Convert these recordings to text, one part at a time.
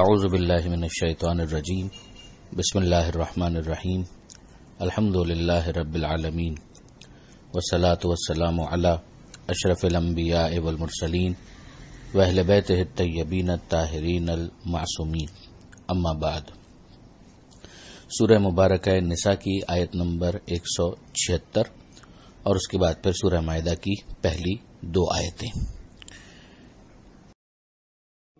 अऊज़बिल्लिमिनशैतानरजीम बसमीम अल्हम्दुलिल्लाह रब्बिल आलमीन वसलात वसलाम अशरफिलम्बिया वलमुरसलीन वहल बैत तय्यबीन ताहरीन मासूमीन अम्मा बाद सूरह मुबारक निसा की आयत नंबर एक सौ छिहत्तर और उसके बाद फिर सूरह मायदा की पहली दो आयतें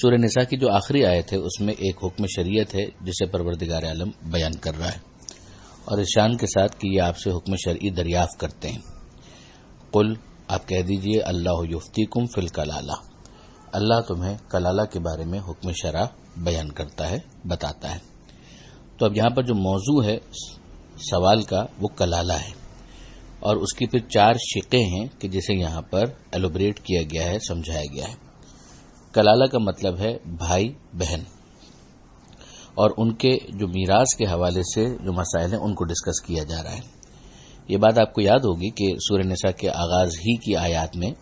सूर्य निसा की जो आखिरी आयत है, उसमें एक हुक्म शरीयत है, जिसे परवरदिगार आलम बयान कर रहा है। और इस के साथ कि ये आपसे हुक्म शरई दरियाफ्त करते हैं। कुल, आप कह दीजिए, अल्लाह युफ्ती कुम फिल कलाला। अल्लाह तुम्हें कलाला के बारे में हुक्म शरा बयान करता है, बताता है। तो अब यहाँ पर जो मौजू है, सवाल का, वो कलाला है। और उसकी फिर चार शिके हैं कि जिसे यहाँ पर एलोबरेट किया गया है, समझाया गया है। कलाला का मतलब है भाई, बहन। और उनके जो मीरास के हवाले से जो मसाइल हैं, उनको डिस्कस किया जा रहा है। ये बात आपको याद होगी कि सूर्य निसा के आगाज़ ही की आयात में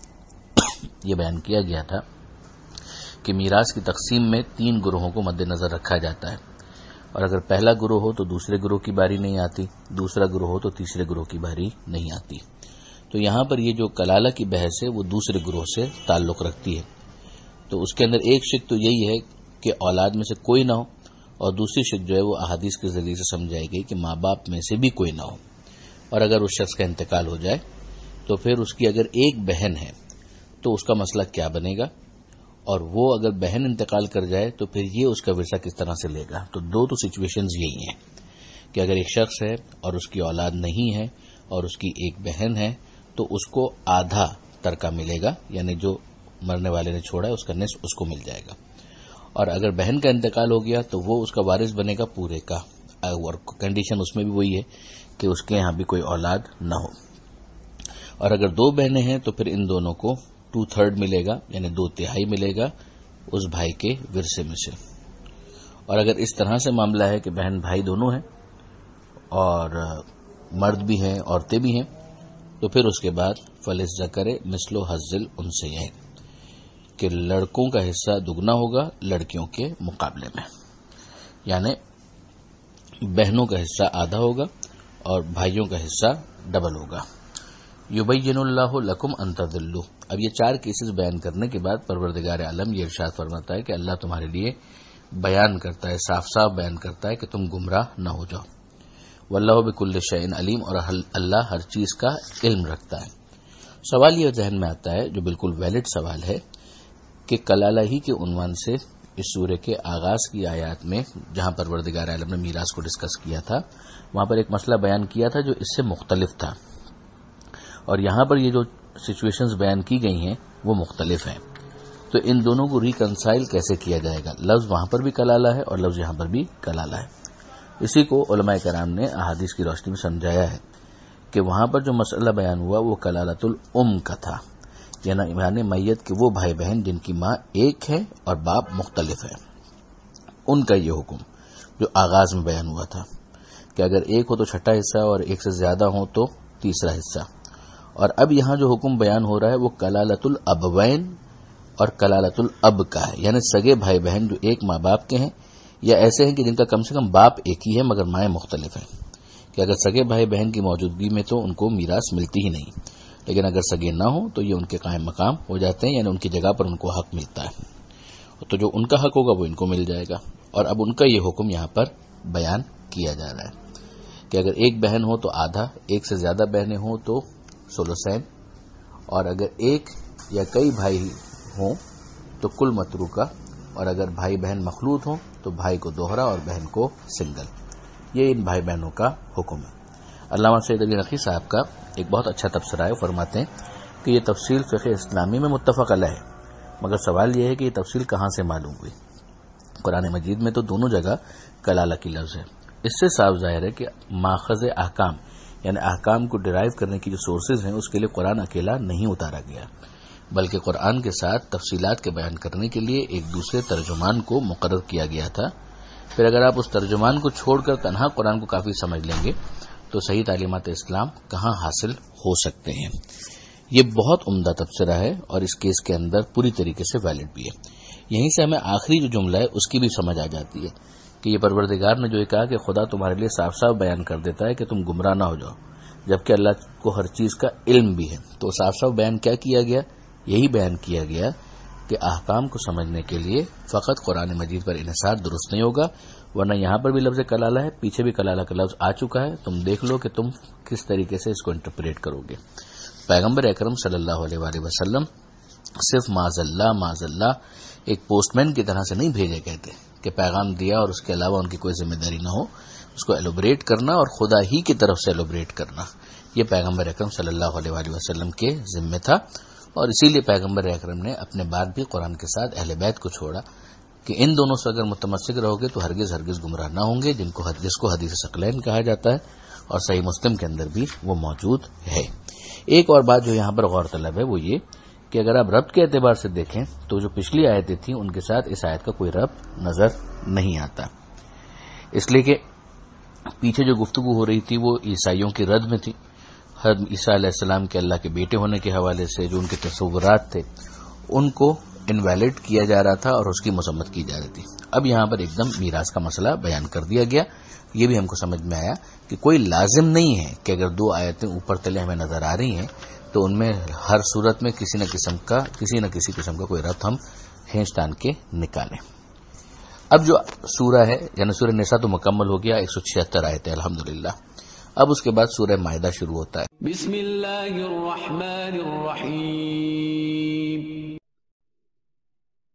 ये बयान किया गया था कि मीरास की तकसीम में तीन गुरोहों को मद्देनजर रखा जाता है। और अगर पहला गुरु हो तो दूसरे गुरु की बारी नहीं आती, दूसरा गुरु हो तो तीसरे गुरु की बारी नहीं आती। तो यहाँ पर ये जो कलाला की बहस है, वो दूसरे गुरोह से ताल्लुक रखती है। तो उसके अंदर एक शिक तो यही है कि औलाद में से कोई ना हो, और दूसरी शिक जो है वो अहादीस के ज़रिए से समझाई गई कि माँ बाप में से भी कोई ना हो। और अगर उस शख्स का इंतकाल हो जाए तो फिर उसकी अगर एक बहन है तो उसका मसला क्या बनेगा? और वो अगर बहन इंतकाल कर जाए तो फिर ये उसका विरसा किस तरह से लेगा? तो दो तो सिचुएशंस यही हैं कि अगर एक शख्स है और उसकी औलाद नहीं है और उसकी एक बहन है तो उसको आधा तरका मिलेगा, यानी जो मरने वाले ने छोड़ा है, उसका निस उसको मिल जाएगा। और अगर बहन का इंतकाल हो गया तो वो उसका वारिस बनेगा पूरे का। और कंडीशन उसमें भी वही है कि उसके यहाँ भी कोई औलाद न हो। और अगर दो बहनें हैं तो फिर इन दोनों को टू थर्ड मिलेगा, यानी दो तिहाई मिलेगा उस भाई के विरसे में से। और अगर इस तरह से मामला है कि बहन भाई दोनों हैं, और मर्द भी हैं, औरतें भी हैं तो फिर उसके बाद फलिस जकरे मिसलो हजिल उनसे यह। कि लड़कों का हिस्सा दुगना होगा लड़कियों के मुकाबले में। यानी बहनों का हिस्सा आधा होगा और भाइयों का हिस्सा डबल होगा। युबैनुल्लाह लकुम अंतदिल्लु अब ये चार केसेस बयान करने के बाद परवरदिगार आलम ये इरशाद फरमाता है कि अल्लाह तुम्हारे लिए बयान करता है साफ़ साफ़ बयान करता है कि तुम गुमराह न हो जाओ। वल्लाह बिकुल्ल शैन अलीम और अल्लाह हर चीज़ का इल्म रखता है। सवाल यह जहन में आता है, जो बिल्कुल वैलिड सवाल है कि कलाला ही के उन्वान से इस सूर्य के आगाज़ की आयात में, जहाँ पर वर्दिगार आलम ने मीराज को डिस्कस किया था, वहाँ पर एक मसला बयान किया था जो इससे मुख्तलिफ़ था। और यहाँ पर ये जो सिचुएशंस बयान की गई हैं, वो मुख्तलिफ़ हैं। तो इन दोनों को रिकनसाइल कैसे किया जाएगा? लफ्ज वहाँ पर भी कलाला है और लफ्ज यहाँ पर भी कलाला है। इसी को उलमा कराम ने अहादीस की रोशनी में समझाया है कि वहाँ पर जो मसला बयान हुआ, वो कलालतुल उम का था। यानी मैयत के वो भाई बहन जिनकी माँ एक है और बाप मुख्तलिफ़ है। उनका ये हुक्म, जो आगाज़ में बयान हुआ था, कि अगर एक हो तो छठा हिस्सा और एक से ज़्यादा हो तो तीसरा हिस्सा। और अब यहाँ जो हुक्म बयान हो रहा है, वो कलालतुल अबवैन और कलालतुल अब का है। यानी सगे भाई बहन जो एक माँ बाप के हैं, या ऐसे हैं कि जिनका कम से कम बाप एक ही है, मगर माएँ मुख्तलिफ़ हैं। कि अगर सगे भाई बहन की मौजूदगी में तो उनको मीरास मिलती ही नहीं। लेकिन अगर सगे न हो तो ये उनके कायम मकाम हो जाते हैं, यानी उनकी जगह पर उनको हक मिलता है। तो जो उनका हक होगा, वो इनको मिल जाएगा। और अब उनका ये हुक्म यहाँ पर बयान किया जा रहा है कि अगर एक बहन हो तो आधा, एक से ज़्यादा बहनें हो तो सोलोसैन और अगर एक या कई भाई हों तो कुल मतरू का और अगर भाई बहन मखलूत हों तो भाई को दोहरा और बहन को सिंगल। ये इन भाई बहनों का हुक्म है। अल्लाह सैद अली नकी साहब का एक बहुत अच्छा तबसरा है फरमाते हैं कि ये तफसील फ़िक इस्लामी में मुतफ़ अला है। मगर सवाल यह है कि ये तफसील कहाँ से मालूम हुई? कुरान मजीद में तो दोनों जगह कलाला की लफ्ज़ है। इससे साफ़ ज़ाहिर है कि माखज अहकाम, यानी अहकाम को डिराइव करने की जो सोर्सेज हैं, उसके लिए कुरान अकेला नहीं उतारा गया। बल्कि कुरान के साथ तफसीलात के बयान करने के लिए एक दूसरे तर्जुमान को मुकर किया गया था। फिर अगर आप उस तर्जुमान को छोड़कर तनहा कुरान को काफ़ी समझ लेंगे तो सही तालीमत इस्लाम कहाँ हासिल हो सकते हैं। ये बहुत उम्दा तबसरा है और इस केस के अंदर पूरी तरीके से वैलिड भी है। यहीं से हमें आखिरी जो जुमला है, उसकी भी समझ आ जाती है कि ये परवरदिगार ने जो ये कहा कि खुदा तुम्हारे लिए साफ़ साफ़ बयान कर देता है कि तुम गुमराह ना हो जाओ, जबकि अल्लाह को हर चीज़ का इल्म भी है। तो साफ़ साफ़ बयान क्या किया गया? यही बयान किया गया कि अहकाम को समझने के लिए फकत कुरान मजीद पर इसार दुरुस्त नहीं होगा वरना यहाँ पर भी लफ्ज कलाला है, पीछे भी कलाला का लफ्ज आ चुका है। तुम देख लो कि तुम किस तरीके से इसको इंटरप्रेट करोगे। पैगंबर अक्रम वसल्लम सिर्फ़ माजल्ला माजल्ला, एक पोस्टमैन की तरह से नहीं भेजे गए थे कि पैगाम दिया और उसके अलावा उनकी कोई ज़िम्मेदारी न हो। उसको एलोबरेट करना और खुदा ही की तरफ़ से एलोबरेट करना। यह पैगंबर अक्रम सल्लल्लाहु अलैहि वसल्लम के जिम्मे था और इसीलिए पैगंबर अक्रम ने अपने बाद भी कुरान के साथ अहल बैत को छोड़ा। कि इन दोनों से अगर मुतमसिक रहोगे तो हरगिज हरगिज गुमराह न होंगे, जिनको जिसको हदीस सकलैन कहा जाता है और सही मुस्लिम के अंदर भी वो मौजूद है। एक और बात जो यहाँ पर गौरतलब है वो ये कि अगर आप रब के एतबार से देखें तो जो पिछली आयतें थी, उनके साथ इस आयत का कोई रब नज़र नहीं आता। इसलिए कि पीछे जो गुफ्तगु हो रही थी वो ईसाइयों की रद में थी। हर ईसा के अल्लाह के बेटे होने के हवाले से जो उनके तस्वुरात थे, उनको इनवैलिड किया जा रहा था और उसकी मसम्मत की जा रही थी। अब यहाँ पर एकदम मीराज का मसला बयान कर दिया गया। ये भी हमको समझ में आया कि कोई लाजिम नहीं है कि अगर दो आयतें ऊपर तले हमें नज़र आ रही हैं तो उनमें हर सूरत में किसी न किस्म का, किसी न किसी किस्म का कोई रथ हम तान के निकालें। अब जो सूरा है, यानी सूर्य निशा तो मुकम्मल हो गया, एक सौ छिहत्तर थे अलहमदुल्ला अब उसके बाद सूर्य मायदा शुरू होता है।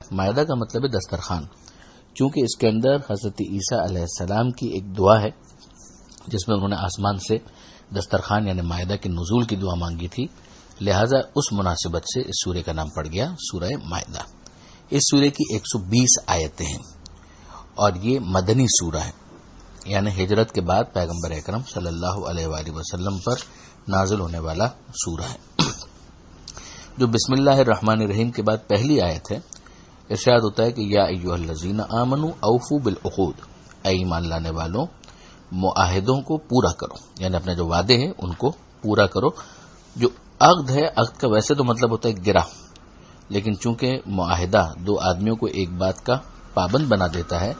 मायदा का मतलब है दस्तरखान चूंकि इसके अंदर हजरत ईसा सलाम की एक दुआ है जिसमें उन्होंने आसमान से दस्तरखान यानी मायदा के नजूल की दुआ मांगी थी लिहाजा उस मुनासिबत से इस सूर्य का नाम पड़ गया सूर्य मायदा इस सूर्य की 120 आयतें हैं और ये मदनी सूरा है यानी हिजरत के बाद पैगंबर अकरम सल्लल्लाहु अलैहि वसल्लम पर नाजिल होने वाला सूरा है। जो बिस्मिल्लाह रहमान रहीम के बाद पहली आयत है, इर्शाद होता है कि या अय्युहल्लजीना आमनु औफू बिल ईमान लाने वालों, मुआहिदों को पूरा करो। यानी अपने जो वादे हैं, उनको पूरा करो। जो अग्द है अग्द का वैसे तो मतलब होता है गिरा। लेकिन चूँकि मुआहिदा दो आदमियों को एक बात का पाबंद बना देता है,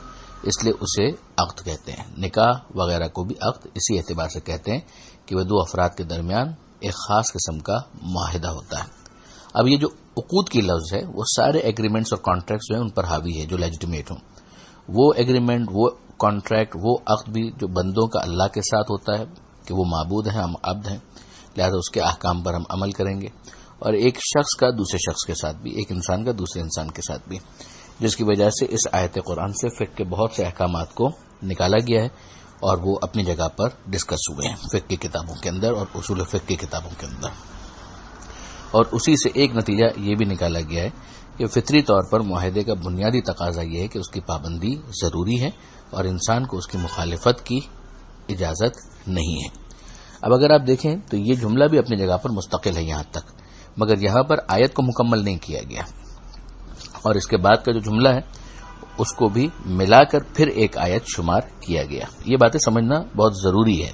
इसलिए उसे अक्त कहते हैं। निकाह वगैरह को भी अक्त इसी एतबार से कहते हैं कि वह दो अफराद के दरमियान एक खास किस्म का माहिदा होता है। अब ये जो उकूद की लफ्ज है, वो सारे एग्रीमेंट्स और कॉन्ट्रैक्ट्स जो है, उन पर हावी है, जो लेजिटिमेट हों। वो एग्रीमेंट वो कॉन्ट्रैक्ट वो अक्त भी जो बंदों का अल्लाह के साथ होता है कि वो मबूद है, हम अब्द हैं, लिहाजा उसके अहकाम पर हम अमल करेंगे। और एक शख्स का दूसरे शख्स के साथ भी, एक इंसान का दूसरे इंसान के साथ भी, जिसकी वजह से इस आयत कुरान से फिक के बहुत से अहकाम को निकाला गया है। और वो अपनी जगह पर डिस्कस हुए हैं फिक की किताबों के अंदर और उसूल फिक की किताबों के अंदर। और उसी से एक नतीजा ये भी निकाला गया है कि फितरी तौर पर माहदे का बुनियादी तकाजा यह है कि उसकी पाबंदी ज़रूरी है और इंसान को उसकी मुखालफत की इजाज़त नहीं है। अब अगर आप देखें तो ये जुमला भी अपनी जगह पर मुस्तकिल है यहाँ तक, मगर यहाँ पर आयत को मुकम्मल नहीं किया गया। और इसके बाद का जो जुमला है उसको भी मिलाकर फिर एक आयत शुमार किया गया। ये बातें समझना बहुत ज़रूरी है,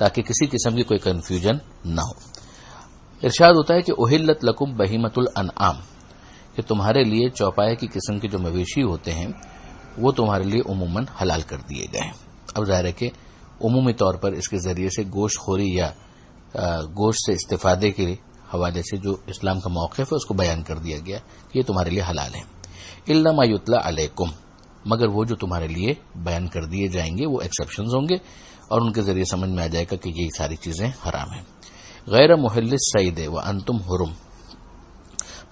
ताकि किसी किस्म की कोई कन्फ्यूज़न न हो। इरशाद होता है कि ओहिल्लत लकुम बहीमतुल अनआम, कि तुम्हारे लिए चौपाए की किस्म के जो मवेशी होते हैं, वो तुम्हारे लिए उमूमन हलाल कर दिए गए हैं। अब ज़ाहिर है कि उमूमी तौर पर इसके ज़रिए से गोश्त खोरी या गोश्त से इस्तेफादे के हवाले से जो इस्लाम का मौकफ है, उसको बयान कर दिया गया कि ये तुम्हारे लिए हलाल है। इल्ला मायुतला अलैकुम। मगर वो जो तुम्हारे लिए बयान कर दिए जाएँगे, वो एक्सेप्शन होंगे और उनके ज़रिए समझ में आ जाएगा कि ये सारी चीज़ें हराम हैं। गैर मुहल सईद व अंतुम हुरुम।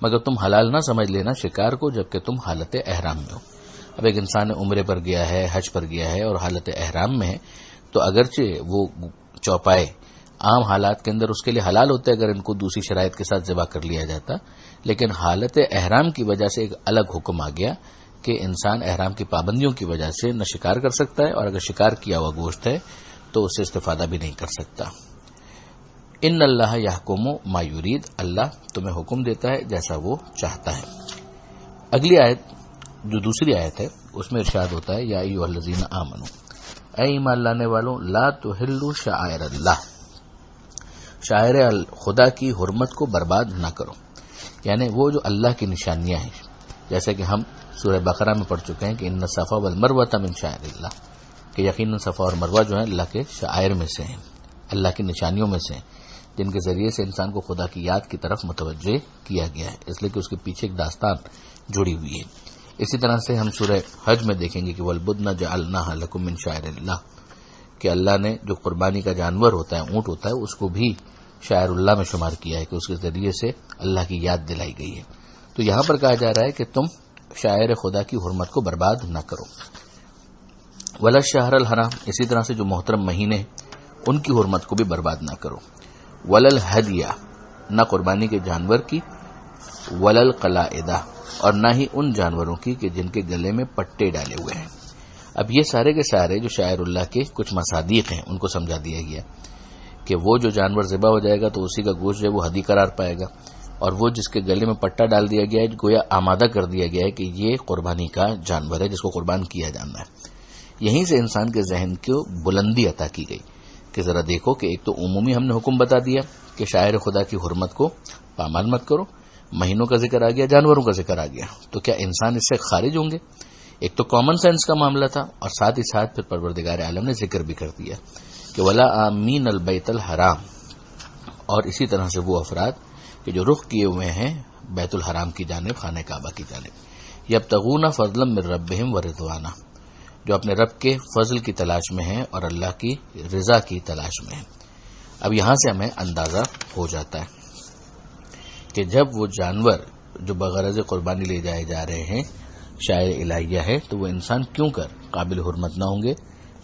मगर तुम हलाल ना समझ लेना शिकार को, जबकि तुम हालत एहराम में हो। अब एक इंसान उम्र पर गया है, हज पर गया है और हालत एहराम में है तो अगरचे वो चौपाए आम हालात के अंदर उसके लिए हलाल होते अगर इनको दूसरी शराइत के साथ जबा कर लिया जाता। लेकिन हालत एहराम की वजह से एक अलग हुक्म आ गया कि इंसान एहराम की पाबंदियों की वजह से न शिकार कर सकता है और अगर शिकार किया हुआ गोश्त है तो उससे इस्तेफादा भी नहीं कर सकता। इन अल्लाह याहकुम मायूरीद अल्लाह तुम्हें हुक्म देता है जैसा वो चाहता है। अगली आयत, जो दूसरी आयत है, उसमें इर्शाद होता है, या लजीन आमनु। ए ईमान लाने वालों, ला तो हिल्लू शायर अल्लाह शायर खुदा की हरमत को बर्बाद न करो। यानी वो जो अल्लाह की निशानियाँ हैं, जैसे कि हम सूर्य बकरा में पढ़ चुके हैं कि इन सफ़ा वल मरवा तमिन शायर अल्लाह कि यकीन सफ़ा और मरवा जो है अल्लाह के शायर में से हैं, अल्लाह की निशानियों में से हैं, जिनके ज़रिए से इंसान को खुदा की याद की तरफ़ मुतवजह किया गया है, इसलिए कि उसके पीछे एक दास्तान जुड़ी हुई है। इसी तरह से हम सूर्य हज में देखेंगे कि वलबुदना जल्ना लकुमिन शायर कि अल्लाह ने जो कुर्बानी का जानवर होता है, ऊँट होता है, उसको भी शायरुल्लाह में शुमार किया है कि उसके ज़रिए से अल्लाह की याद दिलाई गई है। तो यहाँ पर कहा जा रहा है कि तुम शायर खुदा की हरमत को बर्बाद न करो। वल शहर हराम, इसी तरह से जो मोहतरम महीने उनकी हरमत को भी बर्बाद न करो। वलल हदिया, न कुर्बानी के जानवर की, वलल कलादा और न ही उन जानवरों की कि जिनके गले में पट्टे डाले हुए हैं। अब ये सारे के सारे जो शायरुल्लाह के कुछ मसादीक हैं, उनको समझा दिया गया कि वो जो जानवर ज़िबा हो जाएगा तो उसी का गोश्त जो है वो हदी करार पाएगा। और वो जिसके गले में पट्टा डाल दिया गया है, गोया आमादा कर दिया गया है कि ये कुर्बानी का जानवर है, जिसको कुर्बान किया जाना है। यहीं से इंसान के जहन को बुलंदी अता की गई कि जरा देखो कि एक तो उमूमी हमने हुक्म बता दिया कि शायर खुदा की हरमत को पामाल मत करो, महीनों का ज़िक्र आ गया, जानवरों का ज़िक्र आ गया। तो क्या इंसान इससे खारिज होंगे? एक तो कॉमन सेंस का मामला था और साथ ही साथ फिर परवरदिगार आलम ने ज़िक्र भी कर दिया कि वला आमीन अलबैतल हराम। और इसी तरह से वो अफराद कि जो रुख किए हुए हैं बैतुल हराम की जानब, खाने काबा की जानब। यब तगूना फजलम मिर रबिम व रिजवाना जो अपने रब के फजल की तलाश में है और अल्लाह की रजा की तलाश में है। अब यहाँ से हमें अंदाज़ा हो जाता है कि जब वो जानवर जो बगरज कुर्बानी ले जाए जा रहे हैं शायर इलाहिया है तो वो इंसान क्यों कर काबिल हरमत न होंगे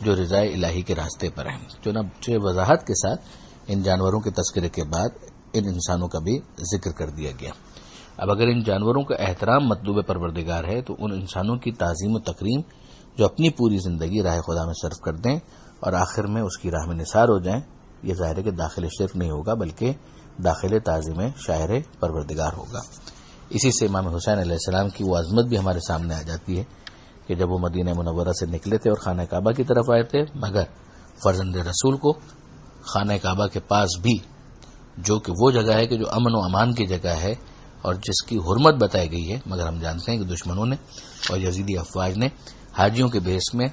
जो रजाए इलाही के रास्ते पर हैं? चुनाचे वजाहत के साथ इन जानवरों के तस्करे के बाद इन इंसानों का भी ज़िक्र कर दिया गया। अब अगर इन जानवरों का एहतराम मतलूब परवरदिगार है तो उन इंसानों की ताजीम तकरीम जो अपनी पूरी ज़िंदगी राह खुदा में सर्फ कर दें और आखिर में उसकी राह में निसार हो जाएँ, ये ज़ाहिर है कि दाखिल शिरक नहीं होगा, बल्कि दाखिल ताजीम शायर परवरदिगार होगा। इसी से इमाम हुसैन सलाम की वो अजमत भी हमारे सामने आ जाती है कि जब वो मदीना मुनवरा से निकले थे और खाना काबा की तरफ़ आए थे, मगर फर्जंद रसूल को खाना काबा के पास भी जो कि वो जगह है कि जो अमन व अमान की जगह है और जिसकी हरमत बताई गई है, मगर हम जानते हैं कि दुश्मनों ने और यजीदी अफवाज ने हाजियों के बेस में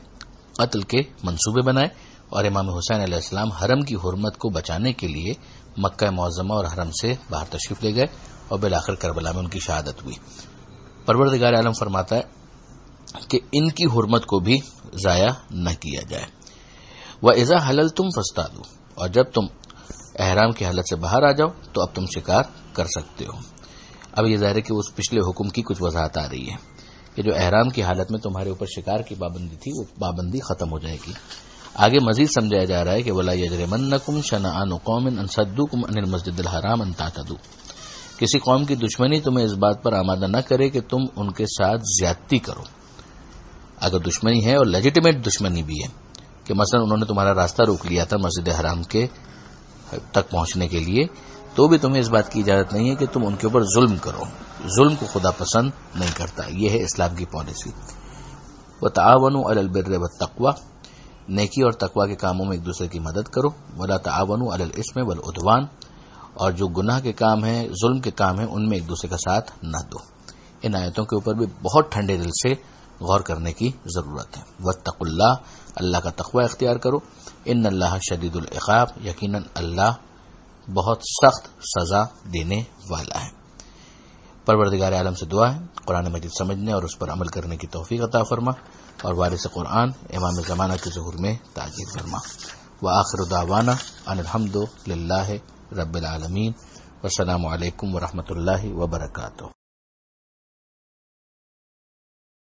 कत्ल के मंसूबे बनाए। और इमाम हुसैन अलैहिस्सलाम हरम की हुरमत को बचाने के लिए मक्का मौजमा और हरम से बाहर तशरीफ़ ले गए और बिलाखिर करबला में उनकी शहादत हुई। परवरदिगार आलम फरमाता है कि इनकी हुरमत को भी जाया न किया जाए। वह इजा हलल तुम फस्ता दो और जब तुम अहराम की हालत से बाहर आ जाओ तो अब तुम शिकार कर सकते हो। अब ये ज़ाहिर है कि उस पिछले हुक्म की कुछ वजाहत आ रही है कि जो एहराम की हालत में तुम्हारे ऊपर शिकार की पाबंदी थी, वो पाबंदी खत्म हो जाएगी। आगे मजीद समझाया जा रहा है कि वला यजरमन्नकुम शनान अनसद्दुकुम अनिल मस्जिद हराम अंतातदू किसी कौम की दुश्मनी तुम्हें इस बात पर आमादा न करे कि तुम उनके साथ ज्यादती करो। अगर दुश्मनी है और लेजिटिमेट दुश्मनी भी है, कि मसलन उन्होंने तुम्हारा रास्ता रोक लिया था मस्जिद हराम के तक पहुँचने के लिए तो भी तुम्हें इस बात की इजाज़त नहीं है कि तुम उनके ऊपर जुल्म करो। जुल्म को खुदा पसंद नहीं करता। यह है इस्लाम की पॉलिसी। व अलबिर व तकवा। नेकी और तकवा के कामों में एक दूसरे की मदद करो। वला तावन अल इसमें वल उदवान। और जो गुनाह के काम है, जुल्म के काम है, उनमें एक दूसरे का साथ न दो। इन आयतों के ऊपर भी बहुत ठंडे दिल से गौर करने की ज़रूरत है। व तकुल्ला अल्लाह का तकवा इख्तियार करो। इन अल्लाह शदीदुल इक़ाब यकीन अल्लाह बहुत सख्त सजा देने वाला है। परवरदिगार आलम से दुआ है, कुरान मजीद समझने और उस पर अमल करने की तोफ़ी अता फरमा। और वारिस कुरान इमाम ज़माना के जहर में ताजी फरमा। व आखिर दावाना अनहमद रबालमीन वसलम वरहमल वर्का